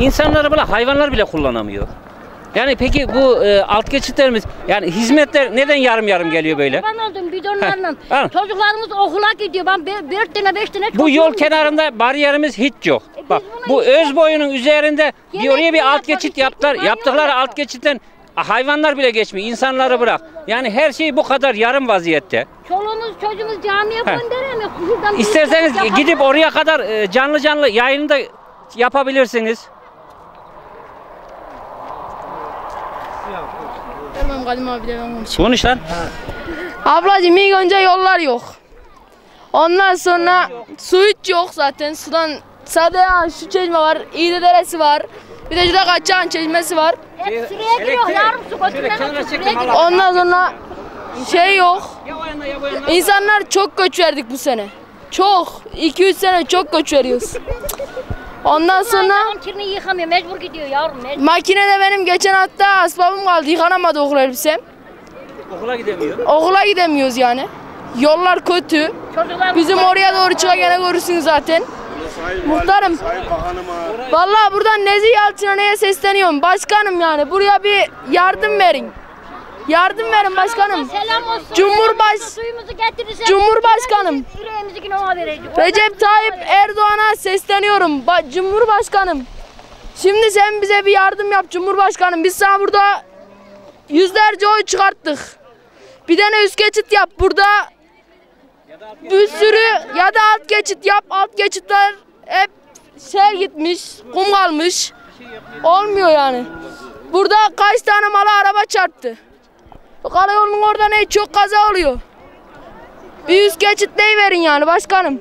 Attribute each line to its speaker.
Speaker 1: insanları bile hayvanlar bile kullanamıyor. Yani peki bu e, alt geçitlerimiz yani hizmetler neden yarım yarım geliyor böyle?
Speaker 2: Ben oldum bidonlarla.
Speaker 1: Al.
Speaker 2: Çocuklarımız okula gidiyor. Ben bir, bir tane beş tane
Speaker 1: Bu yol kenarında bariyerimiz hiç yok.
Speaker 2: E
Speaker 1: Bak bu
Speaker 2: işte-
Speaker 1: öz boyunun üzerinde bir oraya bir alt geçit yaptılar. Yaptıkları
Speaker 2: ya.
Speaker 1: alt geçitten hayvanlar bile geçmiyor. insanları bırak. Yani her şey bu kadar yarım vaziyette.
Speaker 2: Çoluğumuz çocuğumuz camiye gönderemiyor.
Speaker 1: İsterseniz gidip oraya kadar e, canlı canlı yayını da yapabilirsiniz.
Speaker 3: Vermem Kadim abi de ben konuşayım.
Speaker 1: Konuş lan.
Speaker 3: Ablacığım ilk önce yollar yok. Ondan sonra su hiç yok zaten. Sudan sadece şu çeşme var. İğde deresi var. Bir de şurada kaçağın çeşmesi var.
Speaker 2: Hep sıraya giriyor. Yarım su giriyor.
Speaker 3: Ondan sonra şey yok. İnsanlar çok göç verdik bu sene. Çok. 2-3 sene çok göç veriyoruz. Ondan sonra
Speaker 2: Ayağın kirini yıkamıyor. Mecbur gidiyor yavrum. Mecbur.
Speaker 3: makinede benim geçen hafta asbabım kaldı. Yıkanamadı okul elbisem.
Speaker 1: Okula gidemiyor.
Speaker 3: Okula gidemiyoruz yani. Yollar kötü.
Speaker 2: Çocuklarımız
Speaker 3: Bizim oraya doğru çıkarken görürsünüz zaten. Muhtarım. Vallahi buradan Nezih Yalçın'a neye sesleniyorum? Başkanım yani buraya bir yardım verin. Yardım verin başkanım.
Speaker 2: Selam olsun.
Speaker 3: Cumhurbaş-. Cumhurbaşkanım. Recep Tayyip Erdoğan'a sesleniyorum. Ba- Cumhurbaşkanım. Şimdi sen bize bir yardım yap Cumhurbaşkanım. Biz sana burada yüzlerce oy çıkarttık. Bir tane üst geçit yap burada. Bir sürü ya da alt geçit yap. Alt geçitler hep şey gitmiş, kum kalmış. Olmuyor yani. Burada kaç tane mala araba çarptı. Karayolunun orada ne çok kaza oluyor. Bir üst geçit verin yani başkanım.